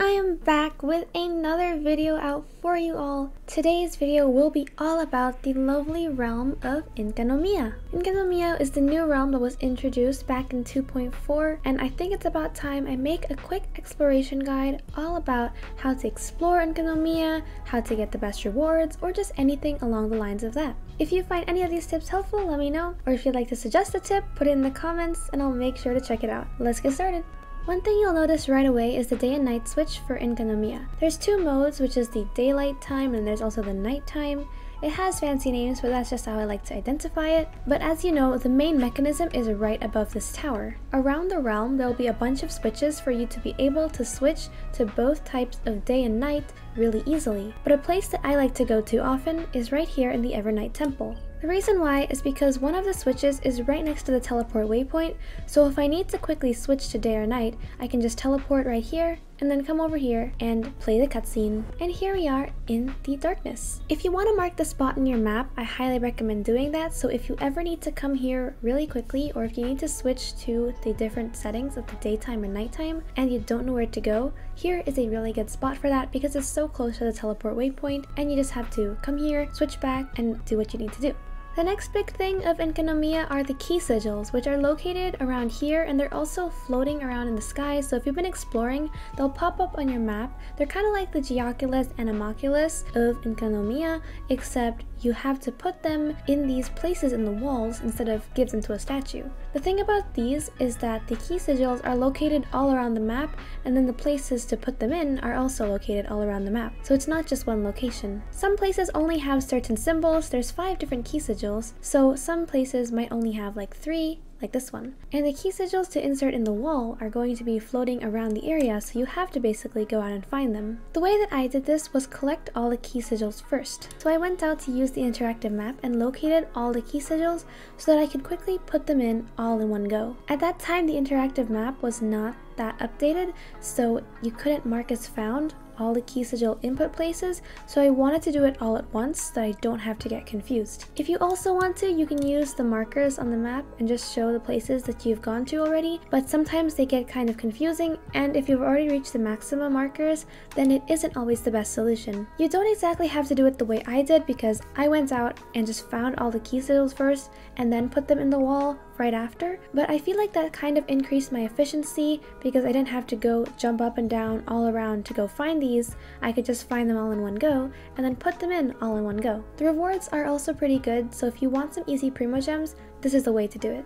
I am back with another video out for you all. Today's video will be all about the lovely realm of Enkanomiya. Enkanomiya is the new realm that was introduced back in 2.4 and I think it's about time I make a quick exploration guide all about how to explore Enkanomiya, how to get the best rewards, or just anything along the lines of that. If you find any of these tips helpful, let me know, or if you'd like to suggest a tip, put it in the comments and I'll make sure to check it out. Let's get started. One thing you'll notice right away is the day and night switch for Enkanomiya. There's two modes, which is the daylight time and there's also the night time. It has fancy names, but that's just how I like to identify it. But as you know, the main mechanism is right above this tower. Around the realm, there will be a bunch of switches for you to be able to switch to both types of day and night really easily. But a place that I like to go to often is right here in the Evernight Temple. The reason why is because one of the switches is right next to the teleport waypoint, so if I need to quickly switch to day or night, I can just teleport right here and then come over here and play the cutscene. And here we are in the darkness. If you want to mark the spot in your map, I highly recommend doing that. So if you ever need to come here really quickly, or if you need to switch to the different settings of the daytime and nighttime, and you don't know where to go, here is a really good spot for that because it's so close to the teleport waypoint and you just have to come here, switch back, and do what you need to do. The next big thing of Enkanomiya are the key sigils, which are located around here and they're also floating around in the sky. So if you've been exploring, they'll pop up on your map. They're kind of like the Geoculus and Homunculus of Enkanomiya, except you have to put them in these places in the walls instead of give them to a statue. The thing about these is that the key sigils are located all around the map and then the places to put them in are also located all around the map. So it's not just one location. Some places only have certain symbols, there's five different key sigils, so some places might only have like three, like this one. And the key sigils to insert in the wall are going to be floating around the area, so you have to basically go out and find them. The way that I did this was collect all the key sigils first. So I went out to use the interactive map and located all the key sigils so that I could quickly put them in all in one go. At that time, the interactive map was not that updated, so you couldn't mark as found all the key sigil input places, so I wanted to do it all at once so that I don't have to get confused. If you also want to, you can use the markers on the map and just show the places that you've gone to already, but sometimes they get kind of confusing, and if you've already reached the maximum markers, then it isn't always the best solution. You don't exactly have to do it the way I did because I went out and just found all the key sigils first and then put them in the wall right after, but I feel like that kind of increased my efficiency because I didn't have to go jump up and down all around to go find these. I could just find them all in one go and then put them in all in one go. The rewards are also pretty good, so if you want some easy Primogems, this is the way to do it.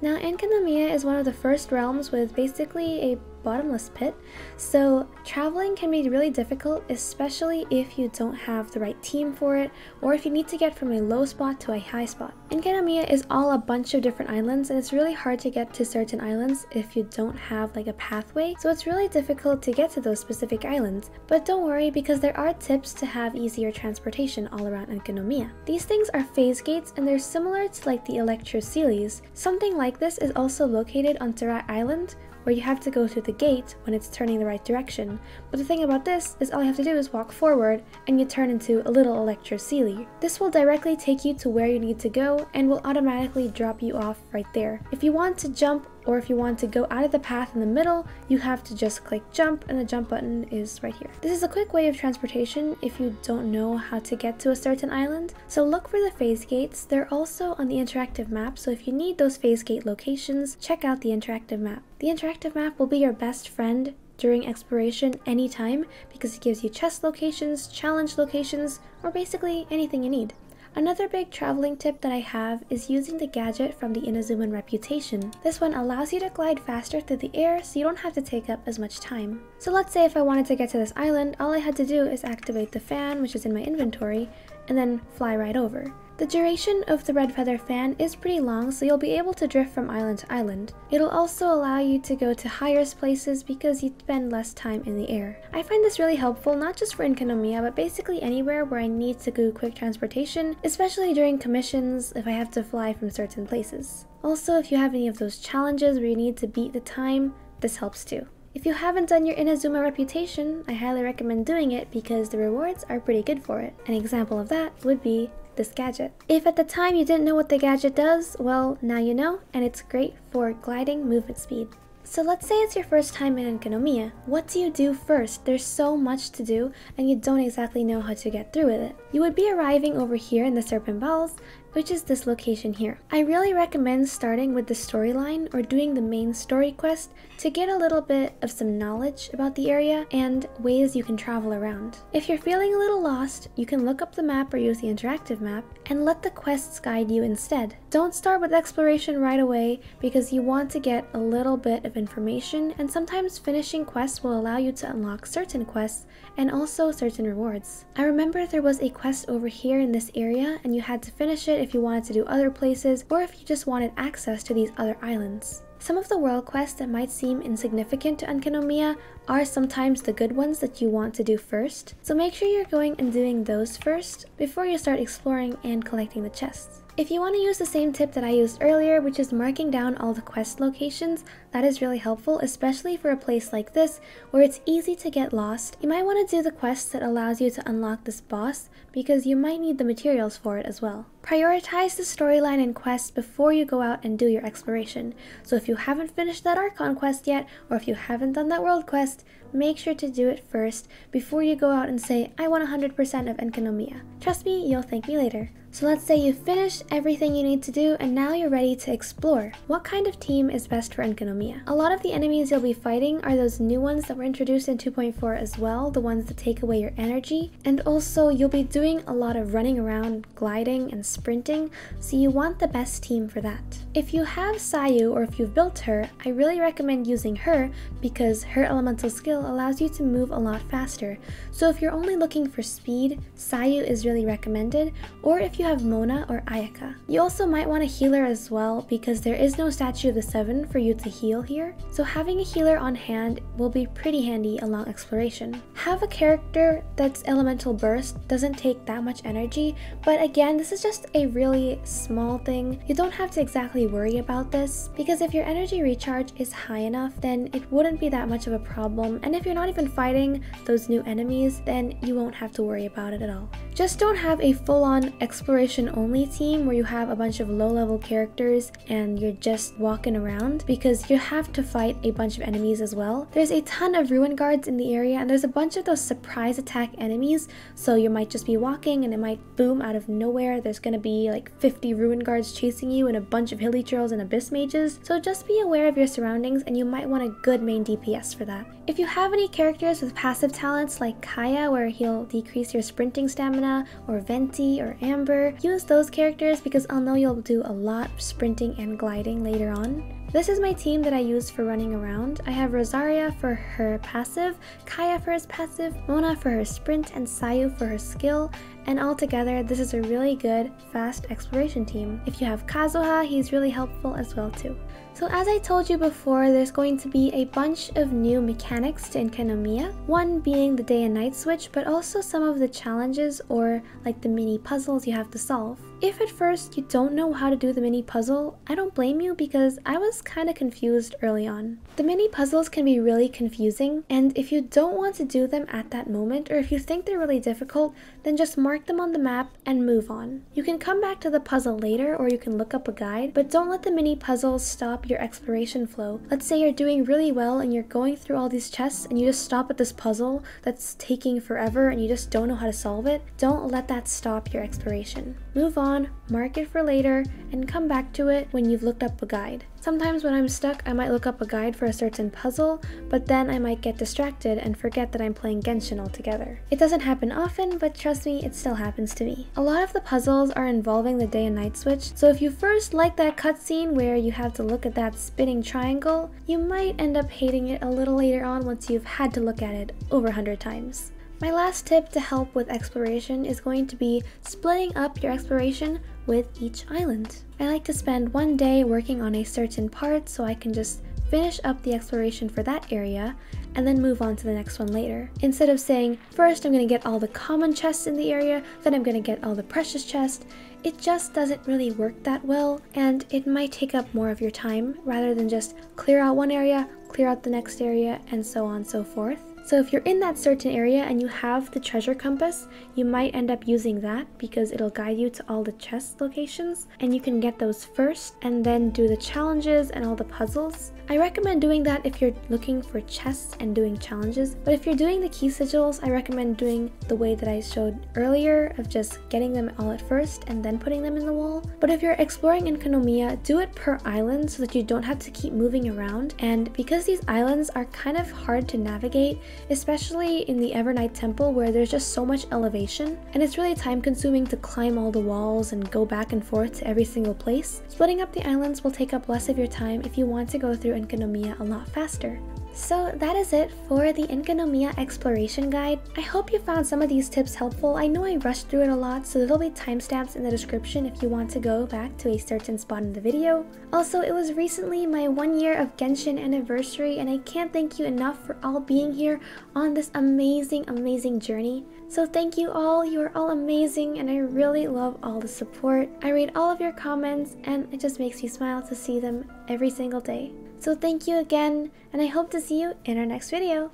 Now, Enkanomiya is one of the first realms with basically a bottomless pit, so traveling can be really difficult, especially if you don't have the right team for it, or if you need to get from a low spot to a high spot. Enkanomiya is all a bunch of different islands, and it's really hard to get to certain islands if you don't have like a pathway, so it's really difficult to get to those specific islands. But don't worry, because there are tips to have easier transportation all around Enkanomiya. These things are phase gates, and they're similar to like the Electroceles. Something like this is also located on Seirai Island, where you have to go through the gate when it's turning the right direction. But the thing about this is all you have to do is walk forward and you turn into a little Electrocele. This will directly take you to where you need to go and will automatically drop you off right there. If you want to jump or if you want to go out of the path in the middle, you have to just click jump and the jump button is right here. This is a quick way of transportation if you don't know how to get to a certain island. So look for the phase gates. They're also on the interactive map, so if you need those phase gate locations, check out the interactive map. The interactive map will be your best friend during exploration anytime because it gives you chest locations, challenge locations, or basically anything you need. Another big traveling tip that I have is using the gadget from the Inazuman reputation. This one allows you to glide faster through the air so you don't have to take up as much time. So let's say if I wanted to get to this island, all I had to do is activate the fan, which is in my inventory, and then fly right over. The duration of the red feather fan is pretty long, so you'll be able to drift from island to island. It'll also allow you to go to higher places because you spend less time in the air. I find this really helpful, not just for Enkanomiya, but basically anywhere where I need to do quick transportation, especially during commissions if I have to fly from certain places. Also, if you have any of those challenges where you need to beat the time, this helps too. If you haven't done your Inazuma reputation, I highly recommend doing it because the rewards are pretty good for it. An example of that would be this gadget. If at the time you didn't know what the gadget does, well, now you know, and it's great for gliding movement speed. So let's say it's your first time in Enkanomiya. What do you do first? There's so much to do and you don't exactly know how to get through with it. You would be arriving over here in the Serpent's Bowels which is this location here. I really recommend starting with the storyline or doing the main story quest to get a little bit of some knowledge about the area and ways you can travel around. If you're feeling a little lost, you can look up the map or use the interactive map and let the quests guide you instead. Don't start with exploration right away because you want to get a little bit of information and sometimes finishing quests will allow you to unlock certain quests and also certain rewards. I remember there was a quest over here in this area and you had to finish it if you wanted to do other places or if you just wanted access to these other islands. Some of the world quests that might seem insignificant to Enkanomiya are sometimes the good ones that you want to do first, so make sure you're going and doing those first before you start exploring and collecting the chests. If you want to use the same tip that I used earlier, which is marking down all the quest locations, that is really helpful, especially for a place like this where it's easy to get lost. You might want to do the quest that allows you to unlock this boss because you might need the materials for it as well. Prioritize the storyline and quests before you go out and do your exploration. So if you haven't finished that Archon quest yet, or if you haven't done that world quest, make sure to do it first before you go out and say, I want 100% of Enkanomiya. Trust me, you'll thank me later. So let's say you've finished everything you need to do and now you're ready to explore. What kind of team is best for Enkanomiya? A lot of the enemies you'll be fighting are those new ones that were introduced in 2.4 as well, the ones that take away your energy. And also you'll be doing a lot of running around, gliding, and sprinting, so you want the best team for that. If you have Sayu or if you've built her, I really recommend using her because her elemental skill allows you to move a lot faster. So if you're only looking for speed, Sayu is really recommended, or if you you have Mona or Ayaka. You also might want a healer as well because there is no Statue of the Seven for you to heal here, so having a healer on hand will be pretty handy along exploration. Have a character that's Elemental Burst, doesn't take that much energy, but again, this is just a really small thing. You don't have to exactly worry about this because if your energy recharge is high enough, then it wouldn't be that much of a problem, and if you're not even fighting those new enemies, then you won't have to worry about it at all. Just don't have a full-on exploration only team where you have a bunch of low-level characters and you're just walking around because you have to fight a bunch of enemies as well. There's a ton of ruin guards in the area and there's a bunch of those surprise attack enemies so you might just be walking and it might boom out of nowhere. There's gonna be like 50 ruin guards chasing you and a bunch of hilichurls and abyss mages. So just be aware of your surroundings and you might want a good main DPS for that. If you have any characters with passive talents like Kaeya where he'll decrease your sprinting stamina or Venti or Amber. Use those characters because I'll know you'll do a lot of sprinting and gliding later on. This is my team that I use for running around. I have Rosaria for her passive, Kaeya for his passive, Mona for her sprint, and Sayu for her skill, and altogether this is a really good, fast exploration team. If you have Kazuha, he's really helpful as well too. So as I told you before, there's going to be a bunch of new mechanics to Enkanomiya, one being the day and night switch, but also some of the challenges or like the mini puzzles you have to solve. If at first you don't know how to do the mini puzzle, I don't blame you because I was kind of confused early on. The mini puzzles can be really confusing, and if you don't want to do them at that moment, or if you think they're really difficult, then just mark them on the map and move on. You can come back to the puzzle later, or you can look up a guide, but don't let the mini puzzles stop your exploration flow. Let's say you're doing really well and you're going through all these chests and you just stop at this puzzle that's taking forever and you just don't know how to solve it. Don't let that stop your exploration. Move on mark it for later, and come back to it when you've looked up a guide. Sometimes when I'm stuck, I might look up a guide for a certain puzzle, but then I might get distracted and forget that I'm playing Genshin altogether. It doesn't happen often, but trust me, it still happens to me. A lot of the puzzles are involving the day and night switch, so if you first like that cutscene where you have to look at that spinning triangle, you might end up hating it a little later on once you've had to look at it over a hundred times. My last tip to help with exploration is going to be splitting up your exploration with each island. I like to spend one day working on a certain part so I can just finish up the exploration for that area and then move on to the next one later. Instead of saying, first I'm going to get all the common chests in the area, then I'm going to get all the precious chests, it just doesn't really work that well and it might take up more of your time rather than just clear out one area, clear out the next area, and so on and so forth. So if you're in that certain area and you have the treasure compass, you might end up using that because it'll guide you to all the chest locations and you can get those first and then do the challenges and all the puzzles. I recommend doing that if you're looking for chests and doing challenges, but if you're doing the key sigils, I recommend doing the way that I showed earlier of just getting them all at first and then putting them in the wall. But if you're exploring in Enkanomiya, do it per island so that you don't have to keep moving around. And because these islands are kind of hard to navigate, especially in the Evernight Temple where there's just so much elevation, and it's really time consuming to climb all the walls and go back and forth to every single place, splitting up the islands will take up less of your time if you want to go through Enkanomiya a lot faster. So that is it for the Enkanomiya exploration guide. I hope you found some of these tips helpful. I know I rushed through it a lot, so there'll be timestamps in the description if you want to go back to a certain spot in the video. Also, it was recently my one year of Genshin anniversary, and I can't thank you enough for all being here on this amazing, amazing journey. So thank you all, you are all amazing, and I really love all the support. I read all of your comments, and it just makes me smile to see them every single day. So thank you again, and I hope to see you in our next video.